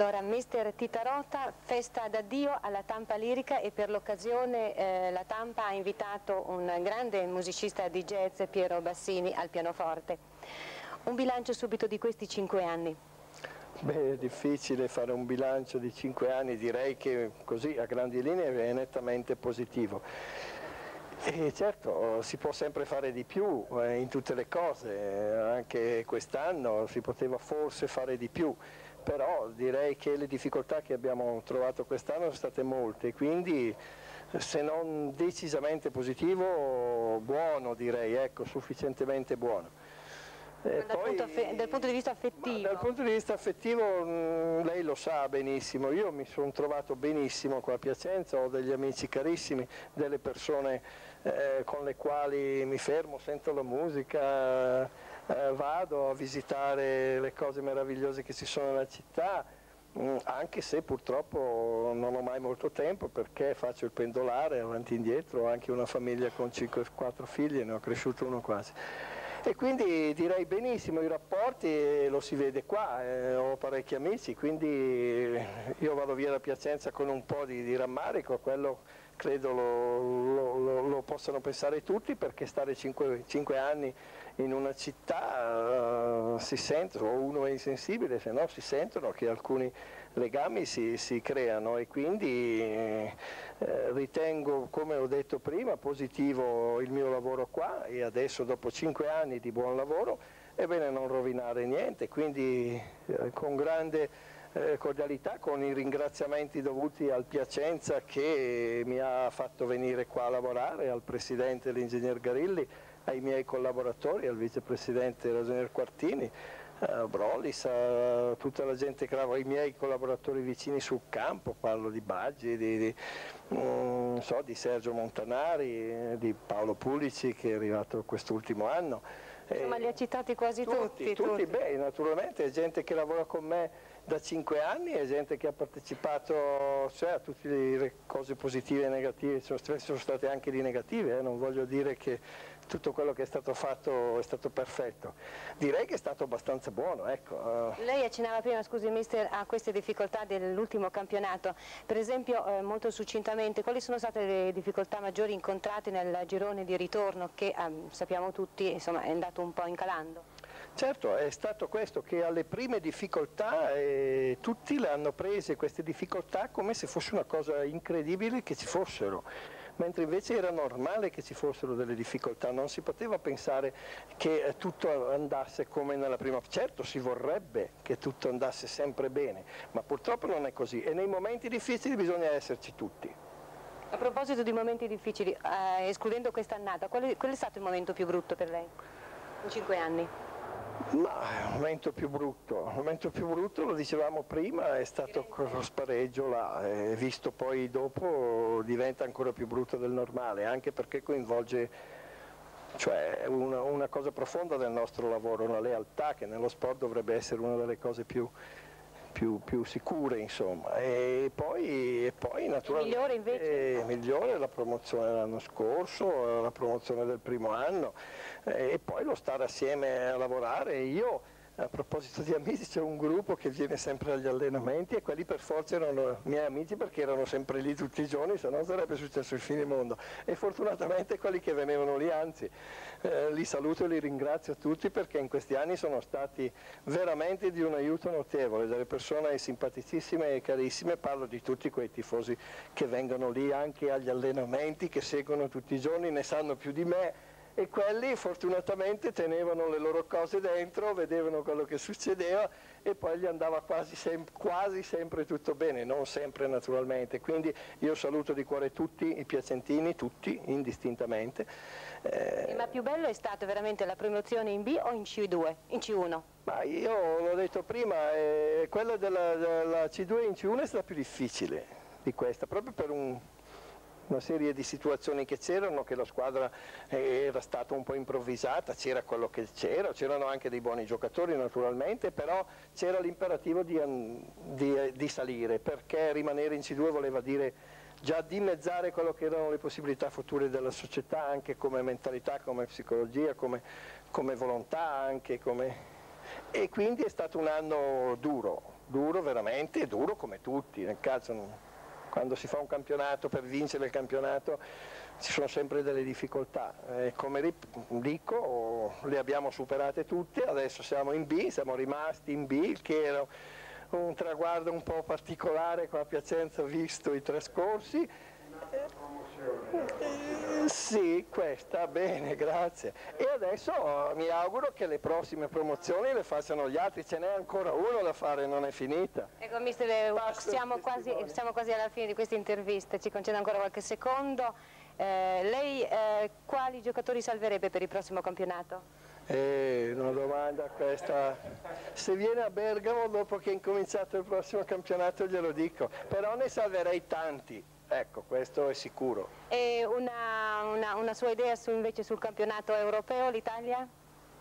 Allora, mister Titarota, festa d'addio alla Tampa Lirica e per l'occasione eh, la Tampa ha invitato un grande musicista di jazz, Piero Bassini, al pianoforte. Un bilancio subito di questi cinque anni. Beh, è difficile fare un bilancio di cinque anni, direi che così a grandi linee è nettamente positivo. E certo, si può sempre fare di più eh, in tutte le cose, anche quest'anno si poteva forse fare di più però direi che le difficoltà che abbiamo trovato quest'anno sono state molte, quindi se non decisamente positivo, buono direi, ecco, sufficientemente buono. Dal, poi, punto dal, punto di vista affettivo? Dal punto di vista affettivo mh, lei lo sa benissimo, io mi sono trovato benissimo qua a Piacenza, ho degli amici carissimi, delle persone eh, con le quali mi fermo, sento la musica, eh, vado a visitare le cose meravigliose che ci sono nella città, mh, mm, anche se purtroppo non ho mai molto tempo perché faccio il pendolare avanti e indietro, ho anche una famiglia con 5-4 figli, ne ho cresciuto uno quasi. E quindi direi benissimo i rapporti, lo si vede qua, eh, ho parecchi amici, quindi io vado via da Piacenza con un po' di, di rammarico, quello credo lo, lo, lo, lo, possano pensare tutti perché stare 5, 5 anni in una città uh, si sentono, uno è insensibile, se no si sentono che alcuni legami si, si creano e quindi eh, ritengo, come ho detto prima, positivo il mio lavoro qua e adesso dopo 5 anni di buon lavoro è bene non rovinare niente, quindi eh, con grande eh, cordialità con i ringraziamenti dovuti al Piacenza che mi ha fatto venire qua a lavorare, al Presidente l'Ingegner Garilli, ai miei collaboratori, al Vicepresidente Ragionier Quartini, a Brolis, a tutta la gente che lavora, ai miei collaboratori vicini sul campo, parlo di Baggi, di, di, mm, so, di Sergio Montanari, di Paolo Pulici che è arrivato quest'ultimo anno. Insomma li ha citati quasi tutti. Tutti, tutti, tutti. beh, naturalmente è gente che lavora con me da cinque anni è gente che ha partecipato cioè, a tutte le cose positive e negative, sono, sono state anche di negative, eh? non voglio dire che tutto quello che è stato fatto è stato perfetto. Direi che è stato abbastanza buono. Ecco. Lei accennava prima, scusi mister, a queste difficoltà dell'ultimo campionato. Per esempio, eh, molto succintamente, quali sono state le difficoltà maggiori incontrate nel girone di ritorno che eh, sappiamo tutti insomma, è andato un po' incalando? Certo, è stato questo che alle prime difficoltà eh, tutti le hanno prese queste difficoltà come se fosse una cosa incredibile che ci fossero mentre invece era normale che ci fossero delle difficoltà, non si poteva pensare che eh, tutto andasse come nella prima, certo si vorrebbe che tutto andasse sempre bene, ma purtroppo non è così e nei momenti difficili bisogna esserci tutti. A proposito di momenti difficili, eh, escludendo quest'annata, qual, qual è stato il momento più brutto per lei in cinque anni? Ma il momento più brutto, il momento più brutto lo dicevamo prima è stato lo spareggio là, e visto poi dopo diventa ancora più brutto del normale, anche perché coinvolge cioè, una, una cosa profonda del nostro lavoro, una lealtà che nello sport dovrebbe essere una delle cose più più, più sicure insomma. E poi, e poi naturalmente migliore invece? Eh, migliore la promozione dell'anno scorso, la promozione del primo anno e poi lo stare assieme a lavorare. Io a proposito di amici c'è un gruppo che viene sempre agli allenamenti e quelli per forza erano miei amici perché erano sempre lì tutti i giorni, se no sarebbe successo il fine mondo. E fortunatamente quelli che venivano lì, anzi, eh, li saluto e li ringrazio tutti perché in questi anni sono stati veramente di un aiuto notevole, delle persone simpaticissime e carissime, parlo di tutti quei tifosi che vengono lì anche agli allenamenti, che seguono tutti i giorni, ne sanno più di me e quelli fortunatamente tenevano le loro cose dentro, vedevano quello che succedeva e poi gli andava quasi, sem quasi sempre tutto bene, non sempre naturalmente. Quindi io saluto di cuore tutti i piacentini, tutti indistintamente. Eh, ma più bello è stata veramente la promozione in B o in C2, in C1? Ma io l'ho detto prima, eh, quella della, della C2 in C1 è stata più difficile di questa, proprio per un una serie di situazioni che c'erano, che la squadra eh, era stata un po' improvvisata, c'era quello che c'era, c'erano anche dei buoni giocatori naturalmente, però c'era l'imperativo di, di, di salire, perché rimanere in C2 voleva dire già dimezzare quello che erano le possibilità future della società, anche come mentalità, come psicologia, come, come volontà, anche come... e quindi è stato un anno duro, duro veramente, duro come tutti, nel calcio quando si fa un campionato, per vincere il campionato ci sono sempre delle difficoltà, e come dico le abbiamo superate tutte, adesso siamo in B, siamo rimasti in B, che era un traguardo un po' particolare qua a Piacenza visto i trascorsi. Eh, sì, questa, bene, grazie. E adesso mi auguro che le prossime promozioni le facciano gli altri, ce n'è ancora uno da fare, non è finita. Ecco, mister, siamo quasi, siamo quasi alla fine di questa intervista, ci concede ancora qualche secondo. Eh, lei eh, quali giocatori salverebbe per il prossimo campionato? Eh, una domanda questa. Se viene a Bergamo dopo che è incominciato il prossimo campionato glielo dico, però ne salverei tanti. Ecco, questo è sicuro. E una, una, una sua idea su, invece sul campionato europeo, l'Italia?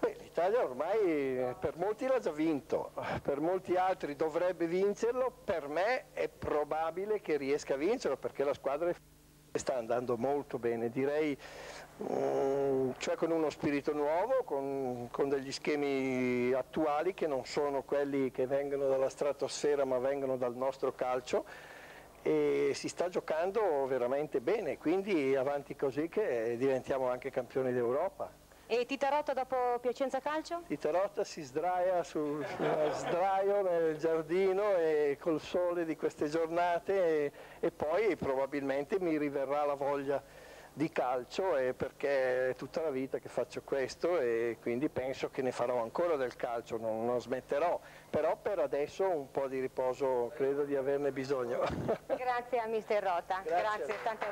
L'Italia ormai per molti l'ha già vinto, per molti altri dovrebbe vincerlo, per me è probabile che riesca a vincerlo perché la squadra sta andando molto bene, direi Mm, cioè con uno spirito nuovo, con, con, degli schemi attuali che non sono quelli che vengono dalla stratosfera ma vengono dal nostro calcio e si sta giocando veramente bene, quindi avanti così che diventiamo anche campioni d'Europa. E Titarotta dopo Piacenza Calcio? Titarotta si sdraia sul sdraio nel giardino e col sole di queste giornate e, e poi probabilmente mi riverrà la voglia di calcio e perché è tutta la vita che faccio questo e quindi penso che ne farò ancora del calcio, non, non smetterò, però per adesso un po' di riposo credo di averne bisogno. Grazie a mister Rota, grazie, grazie tante